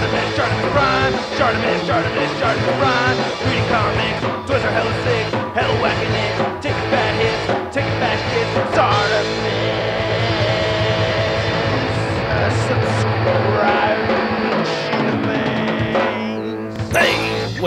Shartimus, Shartimus Prime, Shartimus, Shartimus, Shartimus Prime. Reading comics, are hella sick, hella whacking it.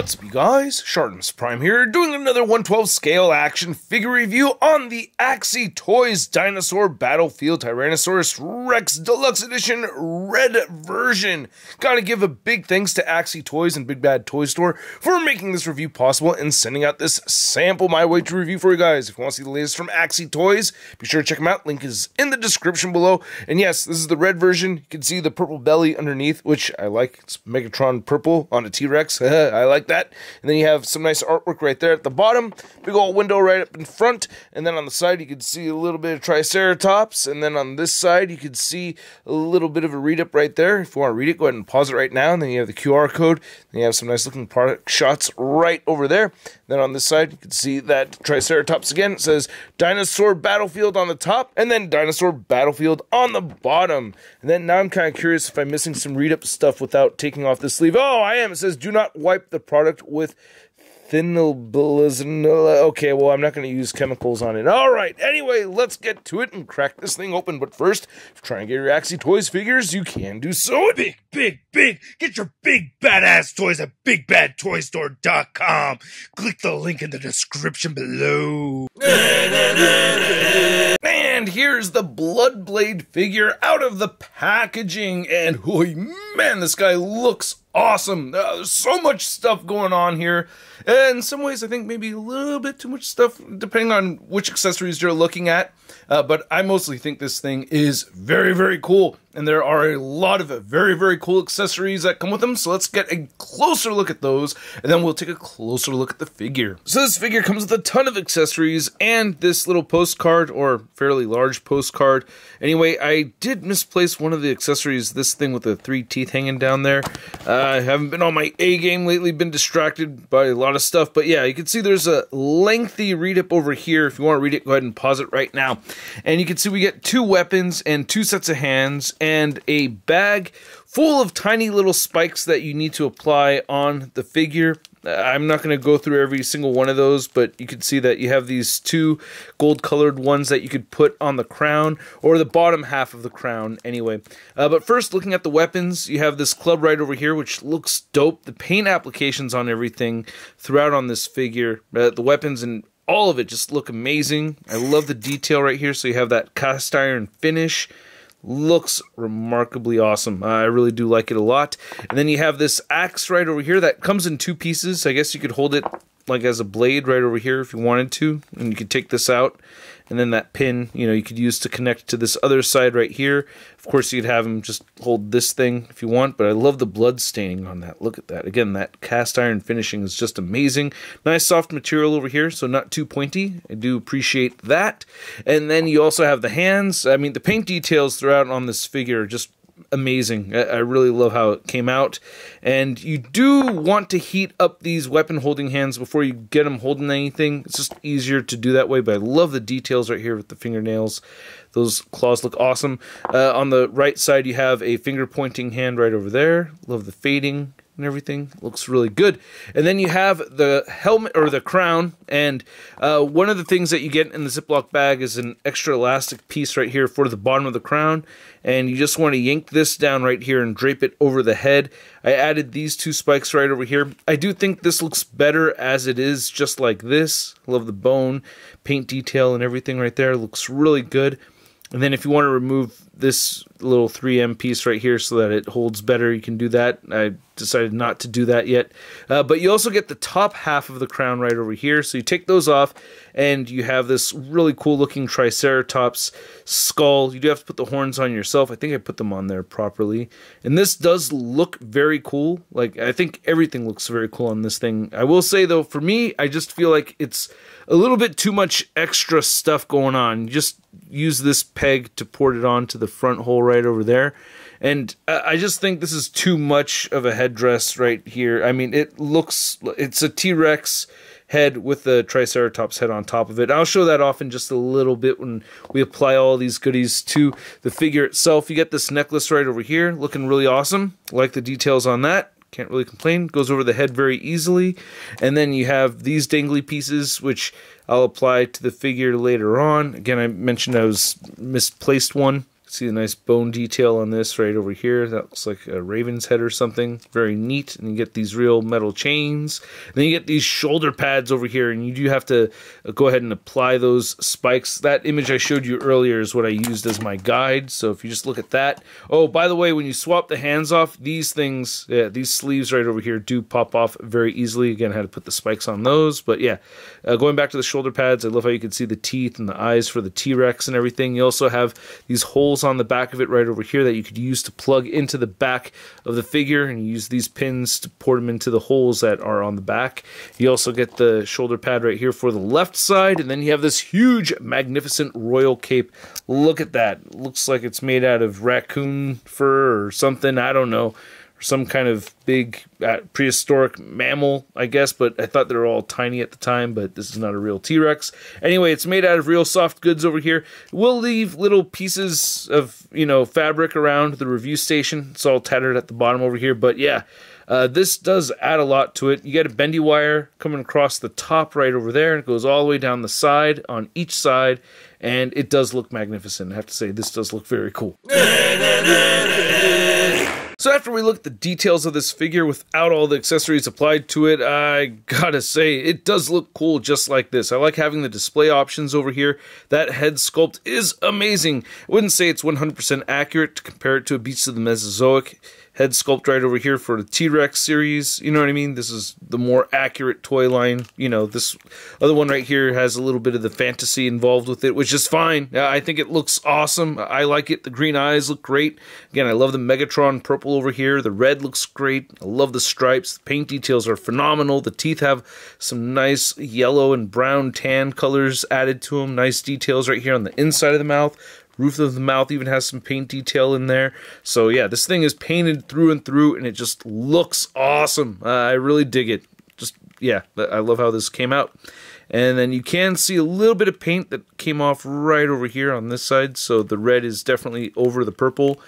What's up, you guys? Shartimus Prime here, doing another 112 scale action figure review on the AxyToys Dinosaur Battlefield Tyrannosaurus Rex Deluxe Edition Red version. Gotta give a big thanks to AxyToys and Big Bad Toy Store for making this review possible and sending out this sample my way to review for you guys. If you want to see the latest from AxyToys, be sure to check them out. Link is in the description below. And yes, this is the red version. You can see the purple belly underneath, which I like. It's Megatron purple on a T-Rex. I like that. And then you have some nice artwork right there at the bottom. Big old window right up in front. And then on the side, you can see a little bit of Triceratops. And then on this side, you can see a little bit of a read up right there. If you want to read it, go ahead and pause it right now. And then you have the QR code. Then you have some nice looking product shots right over there. Then on this side, you can see that Triceratops again. It says Dinosaur Battlefield on the top, and then Dinosaur Battlefield on the bottom. And then now I'm kind of curious if I'm missing some read up stuff without taking off the sleeve. Oh, I am. It says do not wipe the product with thinalbilizanilla. Okay, well, I'm not going to use chemicals on it. All right, anyway, let's get to it and crack this thing open. But first, if you're trying to get your AxyToys figures, you can do so Big, big, big. Get your big badass toys at bigbadtoystore.com. Click the link in the description below. And here's the Bloodblade figure out of the packaging. And holy man, this guy looks awesome. Uh, there's so much stuff going on here. And in some ways, I think maybe a little bit too much stuff, depending on which accessories you're looking at. Uh, but I mostly think this thing is very, very cool. And there are a lot of very, very cool accessories that come with them. So let's get a closer look at those. And then we'll take a closer look at the figure. So this figure comes with a ton of accessories and this little postcard, or fairly large postcard. Anyway, I did misplace one of the accessories, this thing with the three teeth hanging down there. Uh, I haven't been on my A game lately, been distracted by a lot of stuff. But yeah, you can see there's a lengthy read up over here. If you want to read it, go ahead and pause it right now. And you can see we get two weapons and two sets of hands and a bag full of tiny little spikes that you need to apply on the figure. I'm not going to go through every single one of those, but you can see that you have these two gold colored ones that you could put on the crown or the bottom half of the crown anyway. Uh, but first, looking at the weapons, you have this club right over here, which looks dope. The paint applications on everything throughout on this figure, uh, the weapons and all of it just look amazing. I love the detail right here. So you have that cast iron finish. Looks remarkably awesome. Uh, I really do like it a lot. And then you have this axe right over here that comes in two pieces. I guess you could hold it like as a blade right over here if you wanted to. And you could take this out. And then that pin, you know, you could use to connect to this other side right here. Of course, you could have them just hold this thing if you want, but I love the blood staining on that. Look at that. Again, that cast iron finishing is just amazing. Nice soft material over here, so not too pointy. I do appreciate that. And then you also have the hands. I mean, the paint details throughout on this figure are just amazing. I really love how it came out. And you do want to heat up these weapon holding hands before you get them holding anything. It's just easier to do that way, but I love the details right here with the fingernails. Those claws look awesome. Uh, on the right side, you have a finger pointing hand right over there. Love the fading and everything looks really good. And then you have the helmet or the crown and uh, one of the things that you get in the ziploc bag is an extra elastic piece right here for the bottom of the crown and you just want to yank this down right here and drape it over the head. I added these two spikes right over here. I do think this looks better as it is just like this. Love the bone paint detail and everything right there looks really good. And then if you want to remove this little 3M piece right here so that it holds better, you can do that. I decided not to do that yet. Uh, but you also get the top half of the crown right over here. So you take those off and you have this really cool looking Triceratops skull. You do have to put the horns on yourself. I think I put them on there properly. And this does look very cool. Like, I think everything looks very cool on this thing. I will say though, for me, I just feel like it's a little bit too much extra stuff going on. You just use this peg to port it onto the front hole right over there. And I just think this is too much of a headdress right here. I mean, it looks, it's a T Rex head with the Triceratops head on top of it. I'll show that off in just a little bit when we apply all these goodies to the figure itself. You get this necklace right over here, looking really awesome. Like the details on that. Can't really complain. Goes over the head very easily. And then you have these dangly pieces, which I'll apply to the figure later on. Again, I mentioned I was misplaced one. See the nice bone detail on this right over here. That looks like a raven's head or something. Very neat. And you get these real metal chains. And then you get these shoulder pads over here, and you do have to uh, go ahead and apply those spikes. That image I showed you earlier is what I used as my guide. So if you just look at that. Oh, by the way, when you swap the hands off, these things, yeah, these sleeves right over here do pop off very easily. Again, I had to put the spikes on those. But yeah, uh, going back to the shoulder pads, I love how you can see the teeth and the eyes for the T-Rex and everything. You also have these holes on the back of it right over here that you could use to plug into the back of the figure and use these pins to port them into the holes that are on the back. You also get the shoulder pad right here for the left side and then you have this huge magnificent royal cape. Look at that. Looks like it's made out of raccoon fur or something. I don't know some kind of big uh, prehistoric mammal, I guess, but I thought they were all tiny at the time, but this is not a real T-Rex. Anyway, it's made out of real soft goods over here. We'll leave little pieces of, you know, fabric around the review station. It's all tattered at the bottom over here, but yeah, uh, this does add a lot to it. You get a bendy wire coming across the top right over there, and it goes all the way down the side on each side, and it does look magnificent. I have to say, this does look very cool. So after we look at the details of this figure without all the accessories applied to it, I gotta say, it does look cool just like this. I like having the display options over here. That head sculpt is amazing. I wouldn't say it's 100% accurate to compare it to a Beast of the Mesozoic head sculpt right over here for the T-Rex series. You know what I mean? This is the more accurate toy line. You know, this other one right here has a little bit of the fantasy involved with it, which is fine. I think it looks awesome. I like it. The green eyes look great. Again, I love the Megatron purple over here. The red looks great. I love the stripes. The paint details are phenomenal. The teeth have some nice yellow and brown tan colors added to them. Nice details right here on the inside of the mouth. Roof of the mouth even has some paint detail in there. So yeah, this thing is painted through and through, and it just looks awesome. Uh, I really dig it. Just yeah, I love how this came out. And then you can see a little bit of paint that came off right over here on this side. So the red is definitely over the purple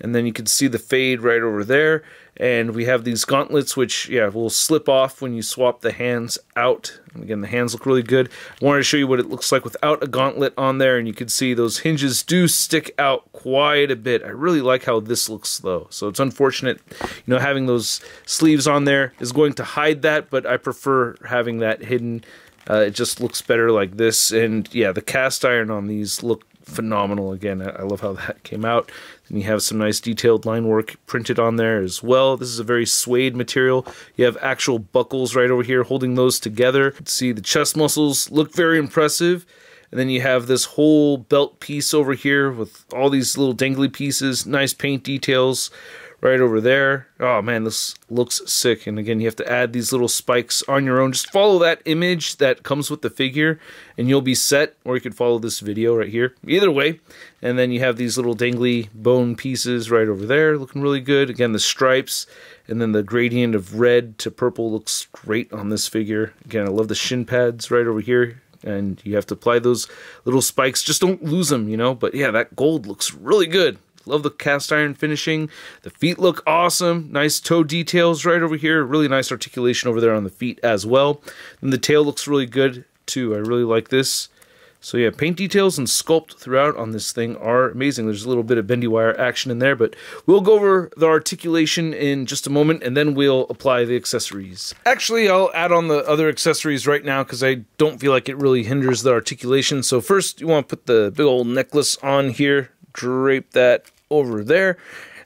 and then you can see the fade right over there and we have these gauntlets which yeah will slip off when you swap the hands out. And again the hands look really good. I wanted to show you what it looks like without a gauntlet on there and you can see those hinges do stick out quite a bit. I really like how this looks though. So it's unfortunate you know having those sleeves on there is going to hide that but I prefer having that hidden. Uh, it just looks better like this. And yeah the cast iron on these look phenomenal. Again I love how that came out and you have some nice detailed line work printed on there as well. This is a very suede material. You have actual buckles right over here holding those together. See the chest muscles look very impressive. And then you have this whole belt piece over here with all these little dangly pieces, nice paint details right over there. Oh man, this looks sick. And again, you have to add these little spikes on your own. Just follow that image that comes with the figure and you'll be set. Or you could follow this video right here. Either way. And then you have these little dangly bone pieces right over there looking really good. Again, the stripes and then the gradient of red to purple looks great on this figure. Again, I love the shin pads right over here and you have to apply those little spikes. Just don't lose them, you know. But yeah, that gold looks really good. Love the cast iron finishing. The feet look awesome. Nice toe details right over here. Really nice articulation over there on the feet as well. And the tail looks really good too. I really like this. So yeah, paint details and sculpt throughout on this thing are amazing. There's a little bit of bendy wire action in there, but we'll go over the articulation in just a moment and then we'll apply the accessories. Actually, I'll add on the other accessories right now because I don't feel like it really hinders the articulation. So first, you want to put the big old necklace on here drape that over there.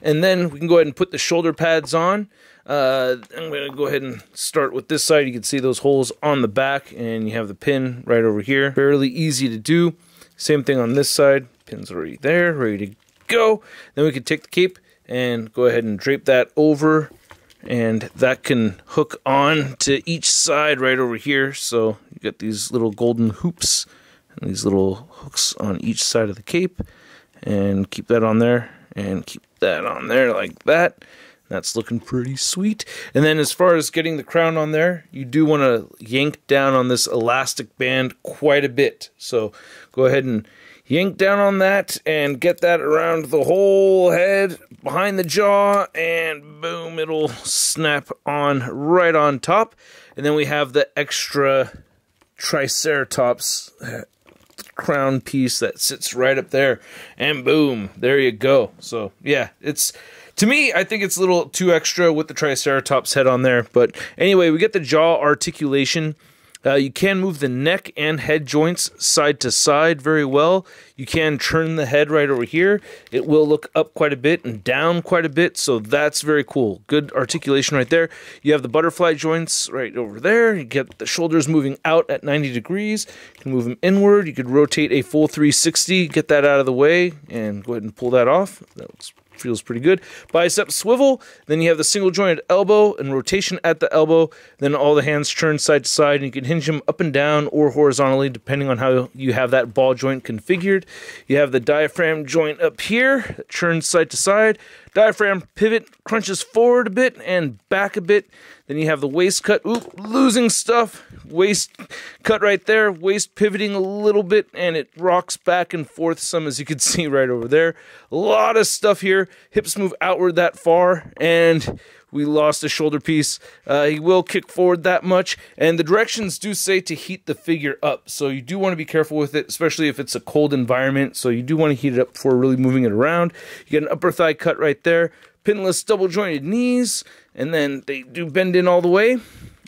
And then we can go ahead and put the shoulder pads on. Uh, I'm going to go ahead and start with this side. You can see those holes on the back, and you have the pin right over here. Fairly easy to do. Same thing on this side. Pin's already there, ready to go. Then we can take the cape and go ahead and drape that over and that can hook on to each side right over here so you got these little golden hoops and these little hooks on each side of the cape and keep that on there and keep that on there like that That's looking pretty sweet. And then as far as getting the crown on there, you do want to yank down on this elastic band quite a bit. So go ahead and yank down on that and get that around the whole head behind the jaw and boom it'll snap on right on top and then we have the extra triceratops crown piece that sits right up there. And boom there you go. So yeah it's to me i think it's a little too extra with the triceratops head on there. But anyway we get the jaw articulation uh, you can move the neck and head joints side to side very well. You can turn the head right over here. It will look up quite a bit and down quite a bit, so that's very cool. Good articulation right there. You have the butterfly joints right over there. You get the shoulders moving out at 90 degrees. You can move them inward. You could rotate a full 360, get that out of the way, and go ahead and pull that off. That looks feels pretty good. Bicep swivel, then you have the single jointed elbow and rotation at the elbow. Then all the hands turn side to side, and you can hinge them up and down or horizontally depending on how you have that ball joint configured. You have the diaphragm joint up here that turns side to side. Diaphragm pivot crunches forward a bit and back a bit. Then you have the waist cut. Oop, losing stuff. Waist cut right there. Waist pivoting a little bit and it rocks back and forth some as you can see right over there. A lot of stuff here. Hips move outward that far and we lost a shoulder piece. Uh, he will kick forward that much, and the directions do say to heat the figure up. So you do want to be careful with it, especially if it's a cold environment. So you do want to heat it up before really moving it around. You get an upper thigh cut right there, pinless double jointed knees, and then they do bend in all the way.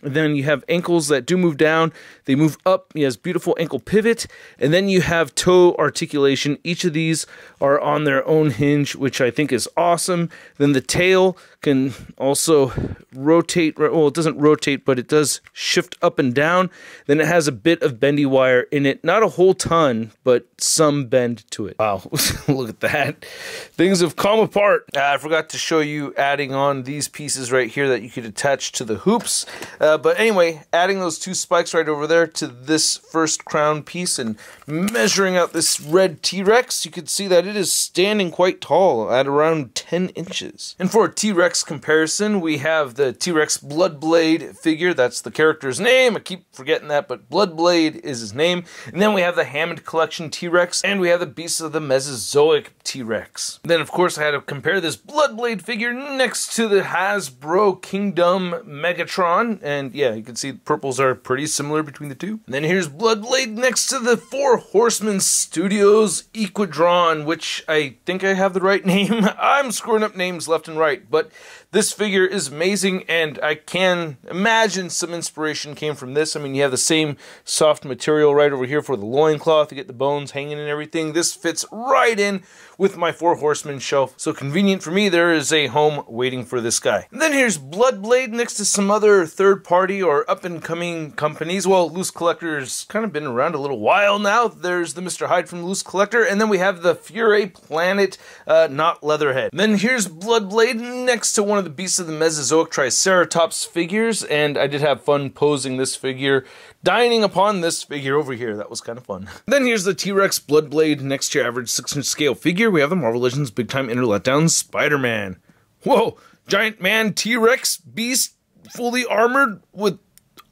And then you have ankles that do move down, they move up. He has beautiful ankle pivot, and then you have toe articulation. Each of these are on their own hinge, which I think is awesome. Then the tail can also rotate. Well, it doesn't rotate, but it does shift up and down. Then it has a bit of bendy wire in it, not a whole ton, but some bend to it. Wow, look at that! Things have come apart. Uh, I forgot to show you adding on these pieces right here that you could attach to the hoops. Uh, but anyway, adding those two spikes right over there there to this first crown piece and measuring out this red T-Rex, you can see that it is standing quite tall at around 10 inches. And for a T-Rex comparison, we have the T-Rex Bloodblade figure. That's the character's name. I keep forgetting that, but Bloodblade is his name. And then we have the Hammond Collection T-Rex, and we have the Beasts of the Mesozoic T-Rex. Then, of course, I had to compare this Bloodblade figure next to the Hasbro Kingdom Megatron. And yeah, you can see purples are pretty similar between between the two. And then here's Bloodblade next to the Four Horsemen Studios Equidron, which I think I have the right name. I'm screwing up names left and right, but this figure is amazing, and I can imagine some inspiration came from this. I mean, you have the same soft material right over here for the loincloth to get the bones hanging and everything. This fits right in with my Four Horsemen shelf, so convenient for me. There is a home waiting for this guy. And then here's Bloodblade next to some other third-party or up-and-coming companies. Well, Loose Collector's kind of been around a little while now. There's the Mr. Hyde from Loose Collector, and then we have the Fury Planet, uh, not Leatherhead. Then here's Bloodblade next to one one of the Beasts of the Mesozoic Triceratops figures, and I did have fun posing this figure, dining upon this figure over here. That was kind of fun. then here's the T-Rex Bloodblade next to your average 6-inch scale figure. We have the Marvel Legends Big Time Inner Letdown Spider-Man. Whoa! Giant man T-Rex beast fully armored with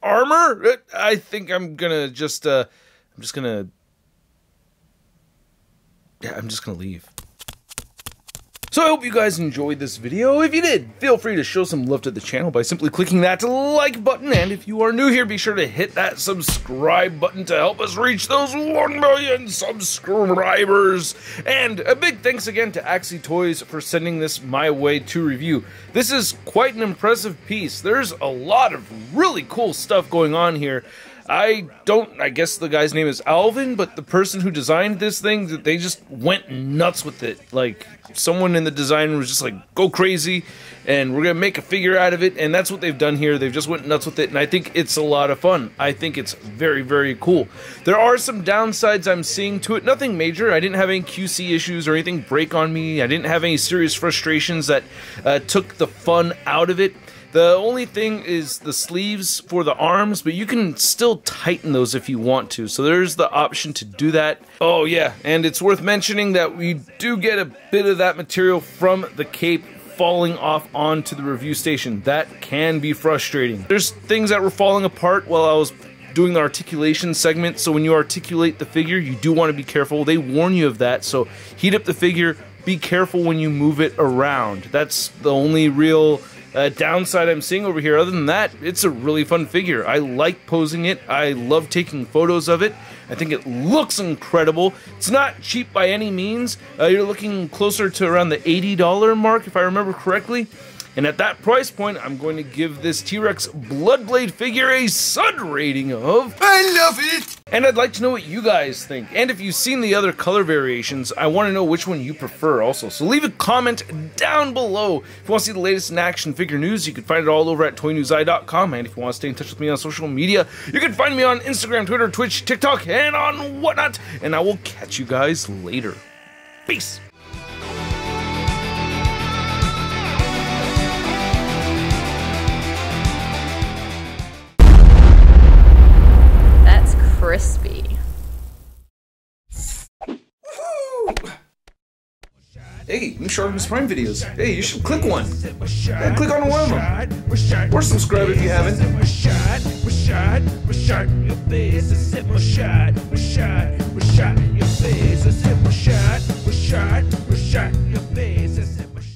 armor? I think I'm gonna just, uh, I'm just gonna, yeah, I'm just gonna leave. So I hope you guys enjoyed this video. If you did, feel free to show some love to the channel by simply clicking that like button. And if you are new here, be sure to hit that subscribe button to help us reach those 1 million subscribers. And a big thanks again to AxyToys for sending this my way to review. This is quite an impressive piece. There's a lot of really cool stuff going on here. I don't. I guess the guy's name is Alvin, but the person who designed this thing, they just went nuts with it. Like someone in the design was just like, "Go crazy," and we're gonna make a figure out of it. And that's what they've done here. They've just went nuts with it, and I think it's a lot of fun. I think it's very, very cool. There are some downsides I'm seeing to it. Nothing major. I didn't have any QC issues or anything break on me. I didn't have any serious frustrations that uh, took the fun out of it. The only thing is the sleeves for the arms, but you can still tighten those if you want to. So there's the option to do that. Oh yeah, and it's worth mentioning that we do get a bit of that material from the cape falling off onto the review station. That can be frustrating. There's things that were falling apart while I was doing the articulation segment. So when you articulate the figure, you do want to be careful. They warn you of that. So heat up the figure. Be careful when you move it around. That's the only real uh, downside I'm seeing over here. Other than that, it's a really fun figure. I like posing it. I love taking photos of it. I think it looks incredible. It's not cheap by any means. Uh, you're looking closer to around the $80 mark, if I remember correctly. And at that price point, I'm going to give this T-Rex Bloodblade figure a Sun rating of I love it! and I'd like to know what you guys think. And if you've seen the other color variations, I want to know which one you prefer also. So leave a comment down below. If you want to see the latest in action figure news, you can find it all over at toynewseye.com. And if you want to stay in touch with me on social media, you can find me on Instagram, Twitter, Twitch, TikTok, and on whatnot. And I will catch you guys later. Peace. Hey, new Shartimus Prime videos. Hey, you should click one. Yeah, click on one of them. Or subscribe if you haven't. Shot, shot, shot, shot, shot,